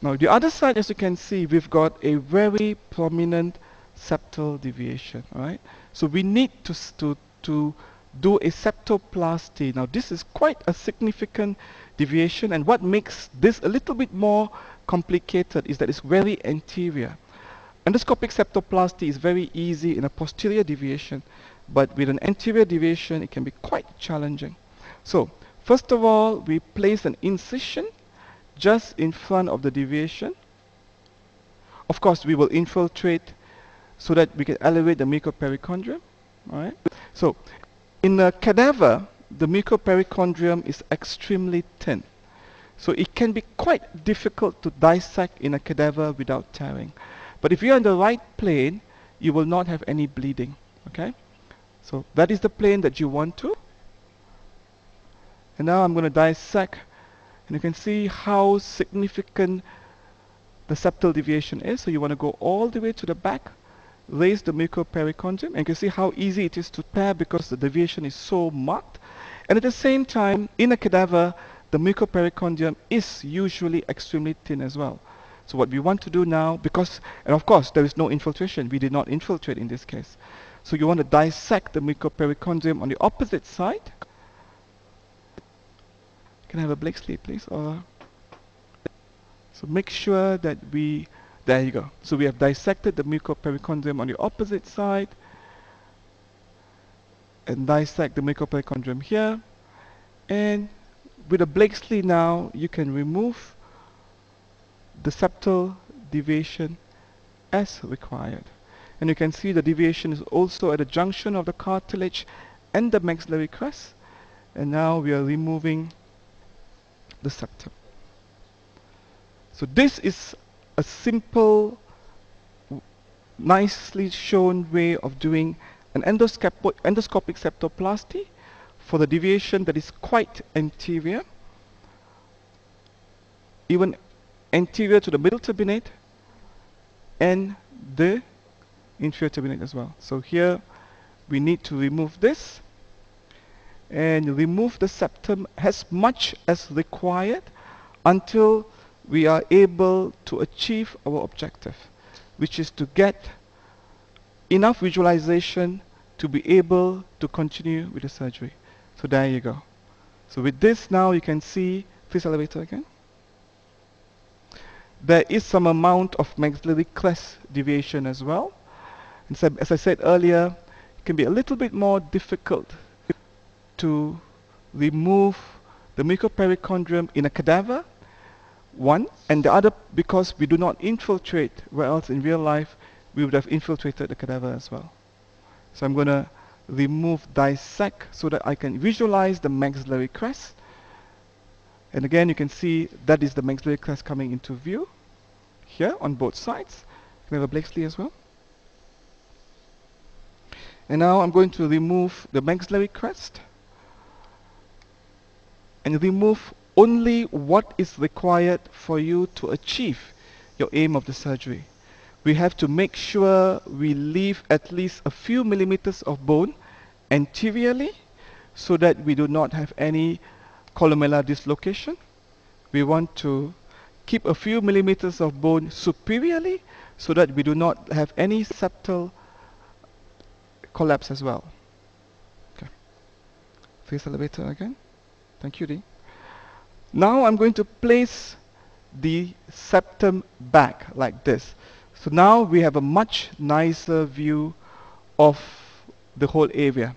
Now the other side, as you can see, we've got a very prominent septal deviation, right? So we need to, to, to do a septoplasty. Now this is quite a significant deviation and what makes this a little bit more complicated is that it's very anterior. Endoscopic septoplasty is very easy in a posterior deviation but with an anterior deviation it can be quite challenging. So first of all we place an incision just in front of the deviation. Of course we will infiltrate so that we can elevate the mucoperichondrium. Alright. So in a cadaver the mucoperichondrium is extremely thin. So it can be quite difficult to dissect in a cadaver without tearing. But if you're in the right plane, you will not have any bleeding. Okay? So that is the plane that you want to. And now I'm going to dissect and you can see how significant the septal deviation is. So you want to go all the way to the back, raise the mucoperichondrium, and you can see how easy it is to tear because the deviation is so marked. And at the same time, in a cadaver, the mucoperichondrium is usually extremely thin as well. So what we want to do now, because, and of course, there is no infiltration. We did not infiltrate in this case. So you want to dissect the mucoperichondrium on the opposite side. Can I have a Blakesley, please? Or so make sure that we, there you go. So we have dissected the mucoperichondrium on the opposite side and dissect the mucoperichondrium here. And with a Blakesley now, you can remove the septal deviation as required. And you can see the deviation is also at the junction of the cartilage and the maxillary crest. And now we are removing the septum. So this is a simple, nicely shown way of doing an endoscopic, endoscopic septoplasty for the deviation that is quite anterior, even anterior to the middle turbinate and the inferior turbinate as well. So here we need to remove this and remove the septum as much as required until we are able to achieve our objective which is to get enough visualization to be able to continue with the surgery. So there you go. So with this now you can see, please elevator again. There is some amount of maxillary crest deviation as well. And so, as I said earlier, it can be a little bit more difficult to remove the mucoperichondrium in a cadaver, one, and the other because we do not infiltrate, where else in real life we would have infiltrated the cadaver as well. So I'm going to remove dissect so that I can visualize the maxillary crest. And again, you can see that is the maxillary crest coming into view here on both sides. Can we have a Blakesley as well? And now I'm going to remove the maxillary crest and remove only what is required for you to achieve your aim of the surgery. We have to make sure we leave at least a few millimeters of bone anteriorly so that we do not have any columellar dislocation. We want to keep a few millimeters of bone superiorly so that we do not have any septal collapse as well. Okay. Face elevator again. Thank you, Dee. Now I'm going to place the septum back like this. So now we have a much nicer view of the whole area.